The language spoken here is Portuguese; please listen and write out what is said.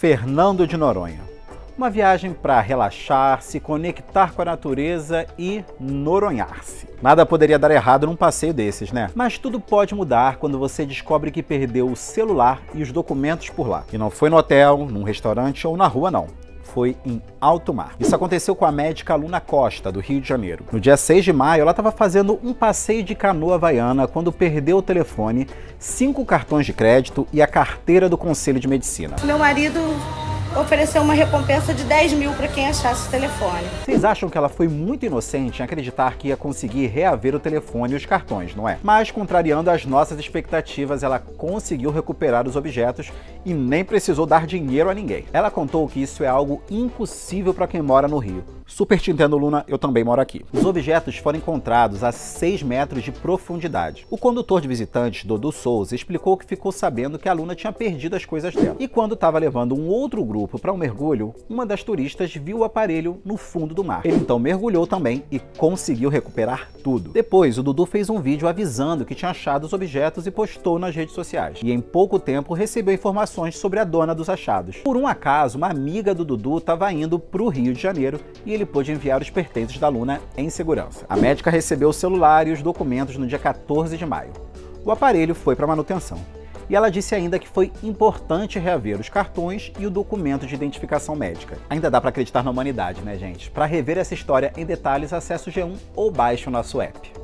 Fernando de Noronha. Uma viagem para relaxar, se conectar com a natureza e noronhar-se. Nada poderia dar errado num passeio desses, né? Mas tudo pode mudar quando você descobre que perdeu o celular e os documentos por lá. E não foi no hotel, num restaurante ou na rua, não foi em alto mar. Isso aconteceu com a médica Luna Costa, do Rio de Janeiro. No dia 6 de maio, ela estava fazendo um passeio de canoa havaiana quando perdeu o telefone, cinco cartões de crédito e a carteira do Conselho de Medicina. Meu marido ofereceu uma recompensa de 10 mil para quem achasse o telefone. Vocês acham que ela foi muito inocente em acreditar que ia conseguir reaver o telefone e os cartões, não é? Mas, contrariando as nossas expectativas, ela conseguiu recuperar os objetos e nem precisou dar dinheiro a ninguém. Ela contou que isso é algo impossível para quem mora no Rio. Super te entendo, Luna, eu também moro aqui. Os objetos foram encontrados a 6 metros de profundidade. O condutor de visitantes, Dodô Souza, explicou que ficou sabendo que a Luna tinha perdido as coisas dela. E quando estava levando um outro grupo grupo para um mergulho, uma das turistas viu o aparelho no fundo do mar. Ele então mergulhou também e conseguiu recuperar tudo. Depois, o Dudu fez um vídeo avisando que tinha achado os objetos e postou nas redes sociais. E em pouco tempo recebeu informações sobre a dona dos achados. Por um acaso, uma amiga do Dudu estava indo para o Rio de Janeiro e ele pôde enviar os pertences da Luna em segurança. A médica recebeu o celular e os documentos no dia 14 de maio. O aparelho foi para manutenção. E ela disse ainda que foi importante reaver os cartões e o documento de identificação médica. Ainda dá para acreditar na humanidade, né, gente? Para rever essa história em detalhes, acesse o G1 ou baixe o nosso app.